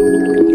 Música